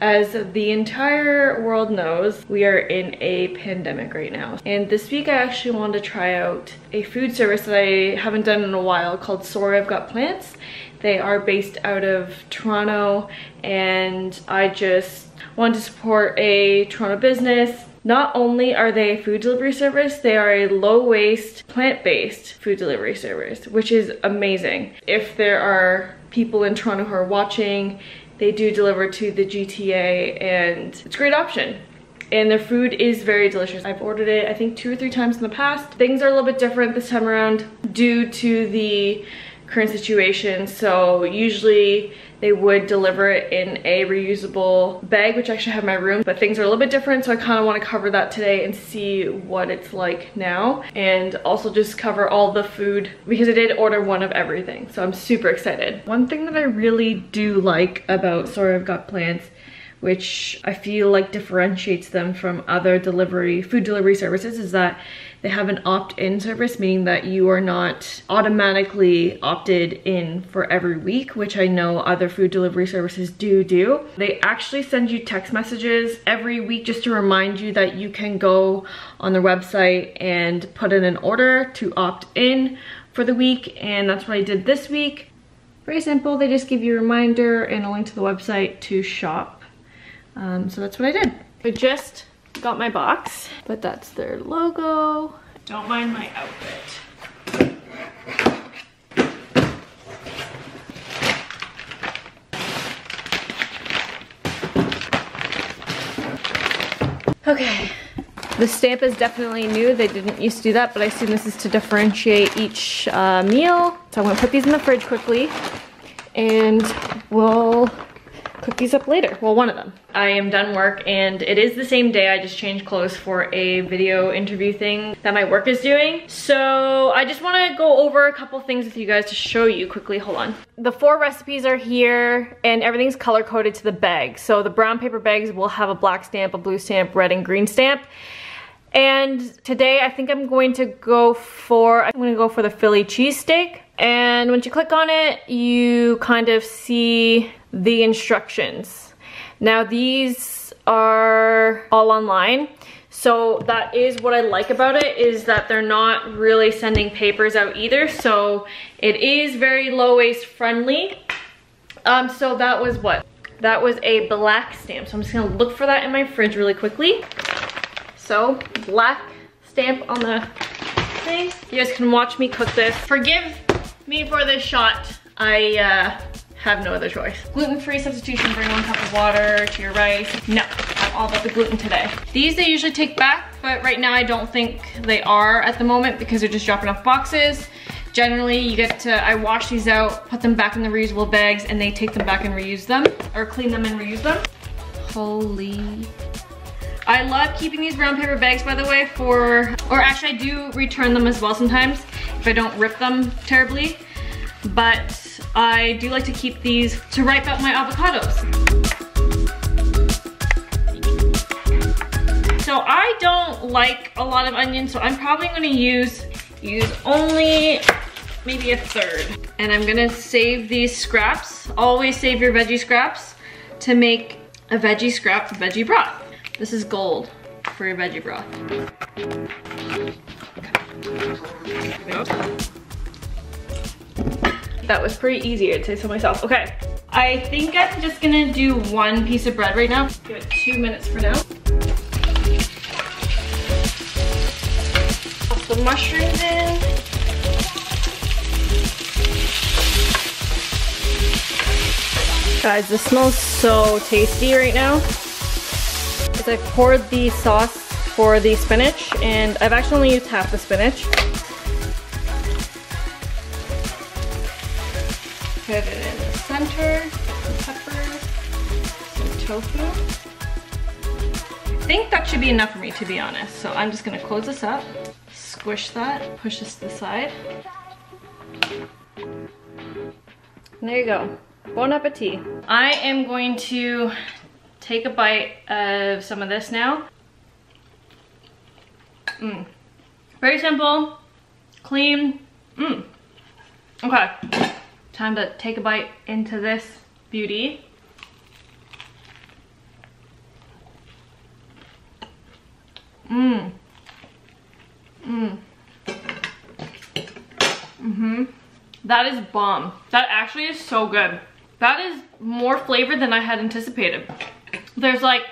As the entire world knows, we are in a pandemic right now. And this week I actually wanted to try out a food service that I haven't done in a while called Sorry I've Got Plants. They are based out of Toronto and I just wanted to support a Toronto business not only are they a food delivery service, they are a low waste, plant-based food delivery service, which is amazing. If there are people in Toronto who are watching they do deliver to the GTA and it's a great option and their food is very delicious. I've ordered it I think two or three times in the past. Things are a little bit different this time around due to the current situation so usually they would deliver it in a reusable bag, which I actually have in my room, but things are a little bit different, so I kind of want to cover that today and see what it's like now, and also just cover all the food, because I did order one of everything, so I'm super excited. One thing that I really do like about Sorry I've Got Plants which I feel like differentiates them from other delivery, food delivery services is that they have an opt-in service, meaning that you are not automatically opted in for every week, which I know other food delivery services do do. They actually send you text messages every week just to remind you that you can go on their website and put in an order to opt in for the week. And that's what I did this week. Very simple, they just give you a reminder and a link to the website to shop um, so that's what I did. I just got my box, but that's their logo. Don't mind my outfit. Okay, the stamp is definitely new. They didn't used to do that, but I assume this is to differentiate each uh, meal. So I'm gonna put these in the fridge quickly and we'll cook these up later. Well, one of them. I am done work and it is the same day. I just changed clothes for a video interview thing that my work is doing. So I just wanna go over a couple things with you guys to show you quickly. Hold on. The four recipes are here and everything's color coded to the bag. So the brown paper bags will have a black stamp, a blue stamp, red and green stamp. And today I think I'm going to go for, I'm gonna go for the Philly cheesesteak. And once you click on it, you kind of see the instructions. Now these are all online. So that is what I like about it is that they're not really sending papers out either. So it is very low waste friendly. Um, so that was what? That was a black stamp. So I'm just gonna look for that in my fridge really quickly. So black stamp on the thing. You guys can watch me cook this. Forgive me for this shot. I uh, have no other choice. Gluten-free substitution, bring one cup of water to your rice. No, I'm all about the gluten today. These they usually take back, but right now I don't think they are at the moment because they're just dropping off boxes. Generally, you get to, I wash these out, put them back in the reusable bags, and they take them back and reuse them, or clean them and reuse them. Holy I love keeping these brown paper bags, by the way, for, or actually I do return them as well sometimes if I don't rip them terribly. But I do like to keep these to ripe out my avocados. So I don't like a lot of onions, so I'm probably gonna use, use only maybe a third. And I'm gonna save these scraps. Always save your veggie scraps to make a veggie scrap veggie broth. This is gold for your veggie broth. That was pretty easy, I'd say so myself. Okay, I think I'm just gonna do one piece of bread right now. Give it two minutes for now. Put some mushrooms in. Guys, this smells so tasty right now is I poured the sauce for the spinach and I've actually only used half the spinach. Tofu. I think that should be enough for me to be honest. So I'm just gonna close this up, squish that, push this to the side. And there you go. Bon appetit. I am going to take a bite of some of this now. Mm. Very simple, clean. Mm. Okay, time to take a bite into this beauty. Mmm. Mmm. Mm-hmm. That is bomb. That actually is so good. That is more flavor than I had anticipated. There's like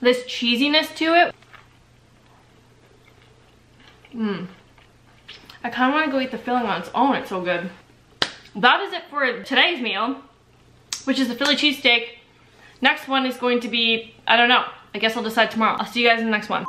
this cheesiness to it. Mmm. I kind of want to go eat the filling on its own. It's so good. That is it for today's meal, which is the Philly cheesesteak. Next one is going to be, I don't know. I guess I'll decide tomorrow. I'll see you guys in the next one.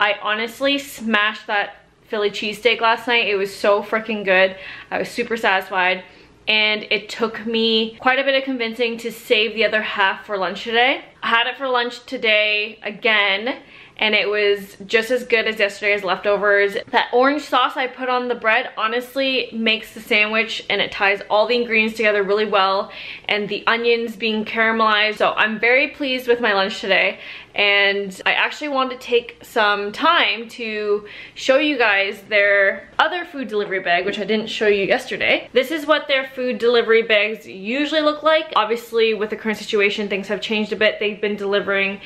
I honestly smashed that Philly cheesesteak last night. It was so freaking good. I was super satisfied and it took me quite a bit of convincing to save the other half for lunch today. I had it for lunch today again and it was just as good as yesterday's leftovers. That orange sauce I put on the bread honestly makes the sandwich and it ties all the ingredients together really well and the onions being caramelized. So I'm very pleased with my lunch today and I actually wanted to take some time to show you guys their other food delivery bag, which I didn't show you yesterday. This is what their food delivery bags usually look like. Obviously, with the current situation, things have changed a bit. They've been delivering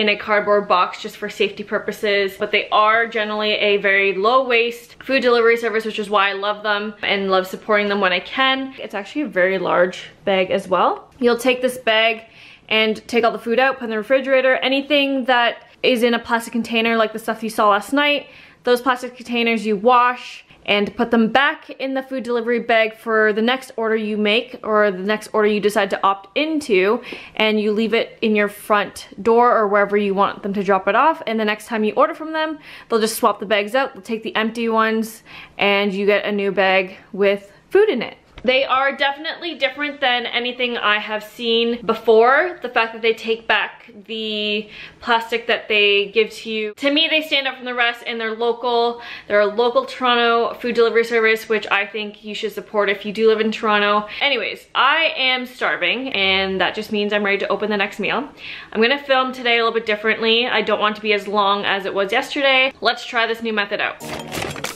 in a cardboard box just for safety purposes but they are generally a very low waste food delivery service which is why I love them and love supporting them when I can. It's actually a very large bag as well. You'll take this bag and take all the food out, put in the refrigerator. Anything that is in a plastic container like the stuff you saw last night, those plastic containers you wash and put them back in the food delivery bag for the next order you make or the next order you decide to opt into and you leave it in your front door or wherever you want them to drop it off. And the next time you order from them they'll just swap the bags out they'll take the empty ones and you get a new bag with food in it they are definitely different than anything I have seen before. The fact that they take back the plastic that they give to you. To me, they stand out from the rest and they're local. They're a local Toronto food delivery service, which I think you should support if you do live in Toronto. Anyways, I am starving and that just means I'm ready to open the next meal. I'm gonna film today a little bit differently. I don't want to be as long as it was yesterday. Let's try this new method out.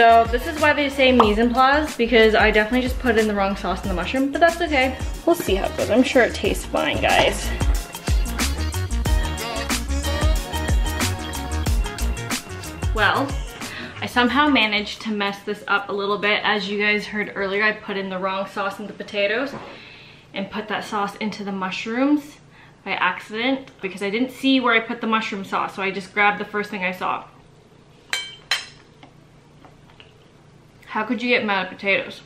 So this is why they say mise en place because I definitely just put in the wrong sauce in the mushroom, but that's okay. We'll see how it goes. I'm sure it tastes fine, guys. Well, I somehow managed to mess this up a little bit. As you guys heard earlier, I put in the wrong sauce in the potatoes and put that sauce into the mushrooms by accident because I didn't see where I put the mushroom sauce, so I just grabbed the first thing I saw. How could you get mad at potatoes?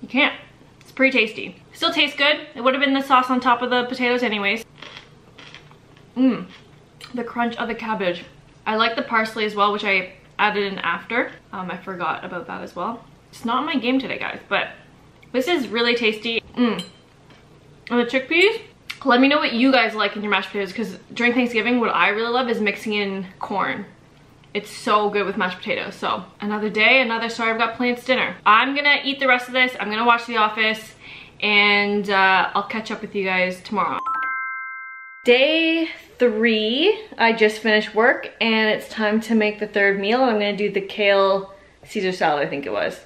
You can't. It's pretty tasty. Still tastes good. It would have been the sauce on top of the potatoes anyways. Mmm. The crunch of the cabbage. I like the parsley as well, which I added in after. Um, I forgot about that as well. It's not my game today, guys, but this is really tasty. Mmm. And the chickpeas, let me know what you guys like in your mashed potatoes because during Thanksgiving, what I really love is mixing in corn. It's so good with mashed potatoes. So another day, another Sorry I've Got Plants dinner. I'm gonna eat the rest of this. I'm gonna watch The Office and uh, I'll catch up with you guys tomorrow. Day three, I just finished work and it's time to make the third meal. I'm gonna do the kale Caesar salad, I think it was.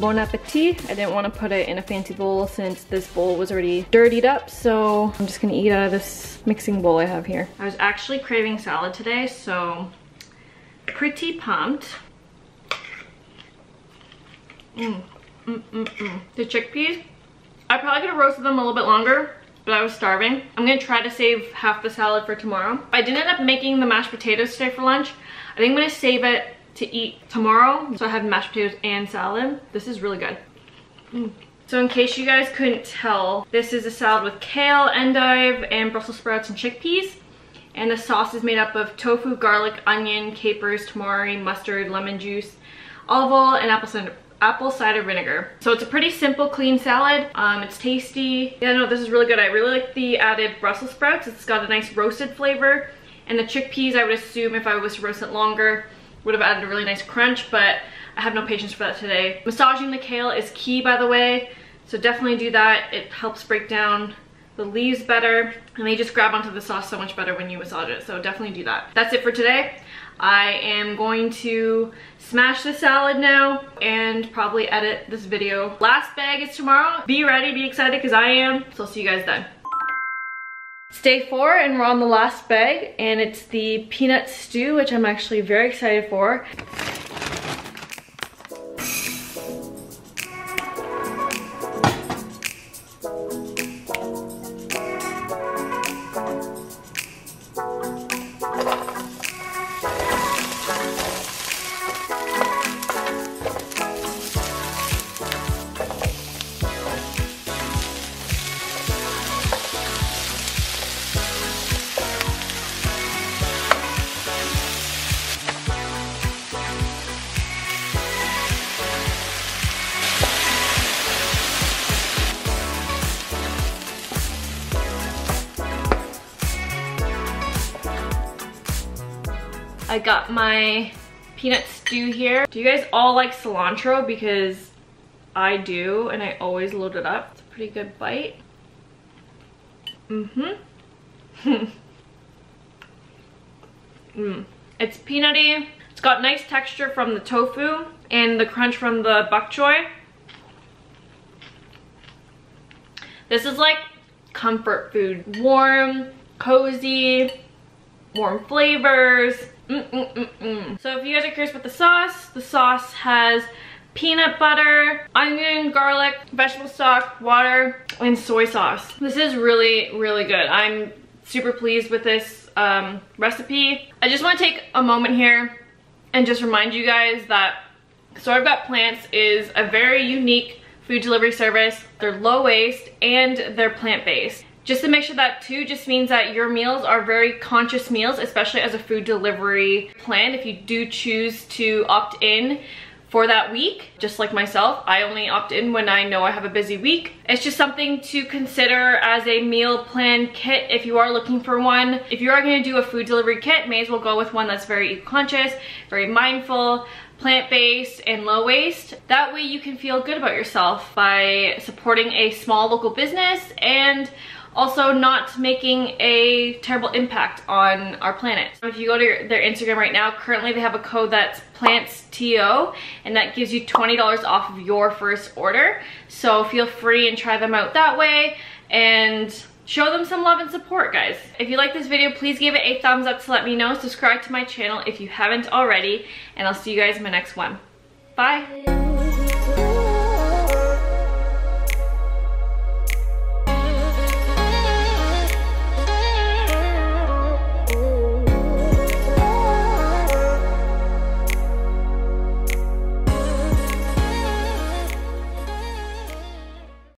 Bon appetit. I didn't want to put it in a fancy bowl since this bowl was already dirtied up, so I'm just gonna eat out of this mixing bowl I have here. I was actually craving salad today, so pretty pumped. Mm, mm, mm, mm. The chickpeas, I probably could have roasted them a little bit longer, but I was starving. I'm gonna try to save half the salad for tomorrow. I didn't end up making the mashed potatoes today for lunch. I think I'm gonna save it to eat tomorrow. So I have mashed potatoes and salad. This is really good. Mm. So in case you guys couldn't tell, this is a salad with kale, endive, and Brussels sprouts and chickpeas. And the sauce is made up of tofu, garlic, onion, capers, tamari, mustard, lemon juice, olive oil, and apple cider, apple cider vinegar. So it's a pretty simple, clean salad. Um, it's tasty. Yeah, no, this is really good. I really like the added Brussels sprouts. It's got a nice roasted flavor. And the chickpeas, I would assume if I was to roast it longer, would have added a really nice crunch, but I have no patience for that today. Massaging the kale is key, by the way, so definitely do that. It helps break down the leaves better, and they just grab onto the sauce so much better when you massage it, so definitely do that. That's it for today. I am going to smash the salad now and probably edit this video. Last bag is tomorrow. Be ready, be excited, because I am. So I'll see you guys then. Day four and we're on the last bag and it's the peanut stew, which I'm actually very excited for. I got my peanut stew here. Do you guys all like cilantro? Because I do, and I always load it up. It's a pretty good bite. Mm-hmm. mm. It's peanutty. It's got nice texture from the tofu and the crunch from the bok choy. This is like comfort food. Warm, cozy, warm flavors. Mm -mm -mm so if you guys are curious about the sauce, the sauce has peanut butter, onion, garlic, vegetable stock, water, and soy sauce. This is really, really good. I'm super pleased with this um, recipe. I just want to take a moment here and just remind you guys that Sorry I've Got Plants is a very unique food delivery service. They're low waste and they're plant-based. Just to make sure that too just means that your meals are very conscious meals, especially as a food delivery plan. If you do choose to opt in for that week, just like myself, I only opt in when I know I have a busy week. It's just something to consider as a meal plan kit if you are looking for one. If you are gonna do a food delivery kit, may as well go with one that's very conscious, very mindful, plant-based and low waste. That way you can feel good about yourself by supporting a small local business and also not making a terrible impact on our planet. If you go to their Instagram right now, currently they have a code that's PLANTSTO and that gives you $20 off of your first order. So feel free and try them out that way and show them some love and support guys. If you like this video, please give it a thumbs up to let me know. Subscribe to my channel if you haven't already and I'll see you guys in my next one. Bye!